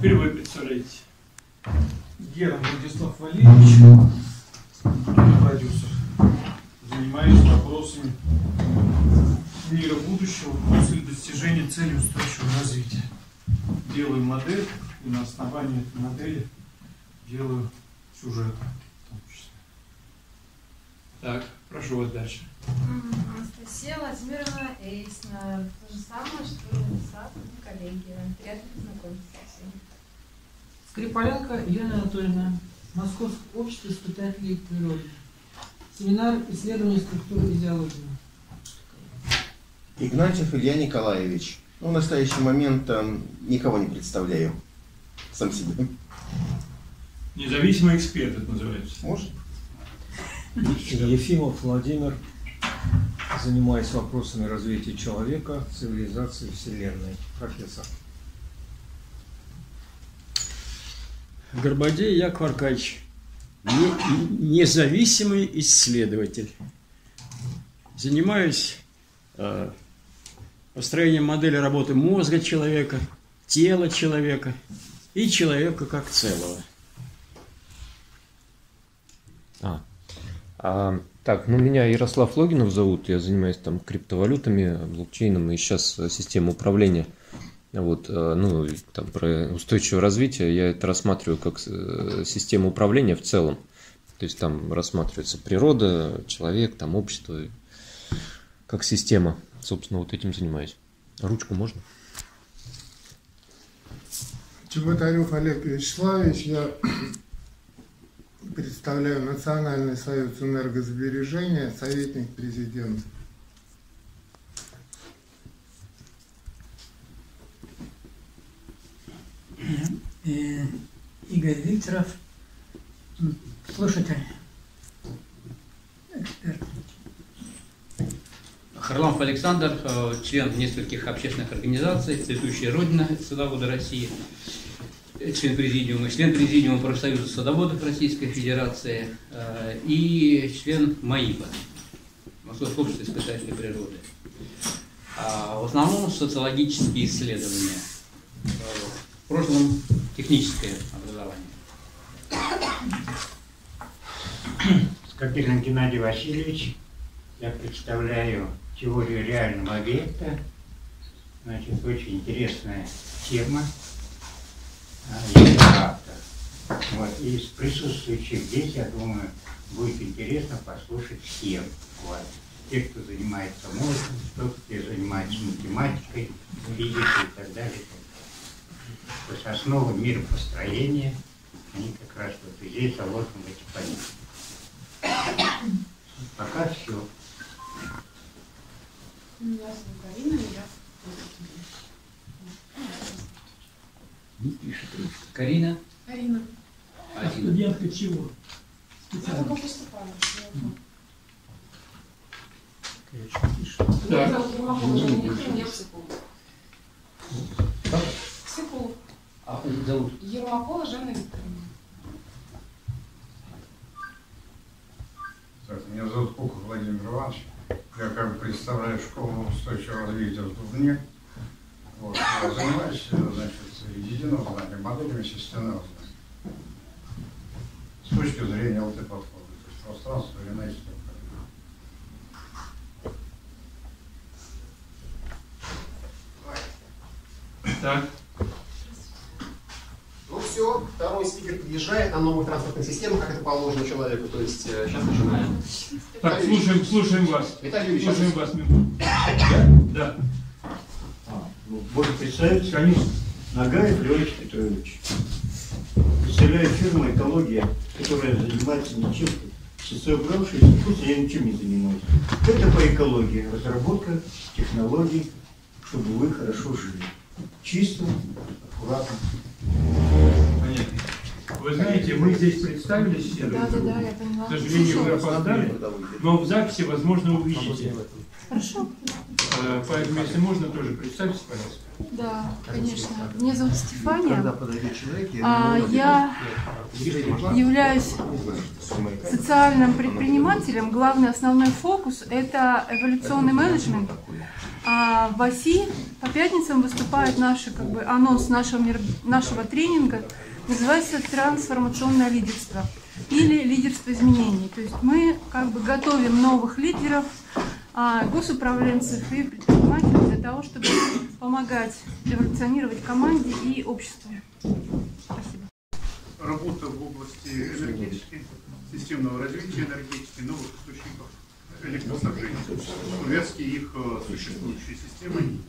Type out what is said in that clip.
Теперь вы представляете. Герман Владислав Валерьевич, продюсер. Занимаюсь вопросами мира будущего после достижения цели устойчивого развития. Делаю модель и на основании этой модели делаю сюжет в том числе. Так, прошу вас дальше. Анастасия Владимировна Эйснер. То же самое, что и написала коллеги. Приятно познакомиться. Скрипаленко Елена Анатольевна, Московское общество испытателей природы. Семинар исследования структуры физиологии. Игнатьев Илья Николаевич. Ну, в настоящий момент э, никого не представляю. Сам себе. Независимый эксперт это называется. Может? Ефимов Владимир, занимаясь вопросами развития человека, цивилизации Вселенной. Профессор. Горбадей Яков Аркадьевич, не- независимый исследователь. Занимаюсь э, построением модели работы мозга человека, тела человека и человека как целого. А. А, так, ну меня Ярослав Логинов зовут, я занимаюсь там криптовалютами, блокчейном и сейчас системой управления. Вот, э, ну, там про устойчивое развитие я это рассматриваю как э, систему управления в целом. То есть там рассматривается природа, человек, там общество, как система. Собственно, вот этим занимаюсь. Ручку можно? Чеботарев Олег Вячеславович, я представляю Национальный союз энергосбережения, советник президента. Игорь Викторов, слушатель, эксперт. Харламов Александр, э, член нескольких общественных организаций, «Цветущая Родина» Садовода России, э, член президиума, член президиума профсоюза садоводов Российской Федерации э, и член МАИПа, Московского общества испытателей природы. А В основном социологические исследования. Э, В прошлом техническое образование. Скопилин Геннадий Васильевич. Я представляю теорию реального объекта. Значит, очень интересная тема. А, Я автор. Вот. И из присутствующих здесь, я думаю, будет интересно послушать всем вас. Те, кто занимается мозгом, кто кто занимается математикой, физикой и так далее. То есть основы миропостроения, они как раз вот здесь заложены эти понятия. Пока все. Зовут Карина, и я Не пишет ручка. Карина? Карина. Один. Студентка чего? Я только поступала. Так. Меня зовут Ермакова Жанна Викторовна, я психолог. А зовут? Ермакова Жанна Викторовна. Так, меня зовут Пухов Владимир Иванович. Я как бы представляю школу устойчивого развития в Дубне. Вот. Я занимаюсь, значит, единым знанием, моделями системного знания. С точки зрения ЛТ-подхода, то есть пространство, и структура. Так. Все, второй спикер подъезжает на новых транспортных системах, как это положено человеку. То есть э, сейчас начинаем. Так, Виталий слушаем, Юрьевич. слушаем вас. Виталий Юрьевич, Слушаем вас. Да. Ну, Можно представить, конечно, Нагаев Леонид Петрович. Представляю фирму «Экология», которая занимается ничем, состоявшись, пусть я ничем не занимаюсь. Это по экологии, разработка технологий, чтобы вы хорошо жили. Чисто, аккуратно. Вы знаете, мы здесь представились все. Да, да, да, я поняла. К сожалению, вы опоздали, но в записи, возможно, увидите. Хорошо. Э, Поэтому, если можно, тоже представьтесь, пожалуйста. Да, конечно. Меня зовут Стефания. Когда подойдет человек, А, я являюсь социальным предпринимателем. Главный основной фокус – это эволюционный менеджмент А в Оси по пятницам выступает наш как бы, анонс нашего, нашего тренинга. Называется «Трансформационное лидерство» или «Лидерство изменений». То есть мы как бы готовим новых лидеров, а, госуправленцев и предпринимателей для того, чтобы помогать эволюционировать команде и обществу. Спасибо. работа в области энергетики, системного развития энергетики, новых источников электроснабжения, увязки их э, с существующей системой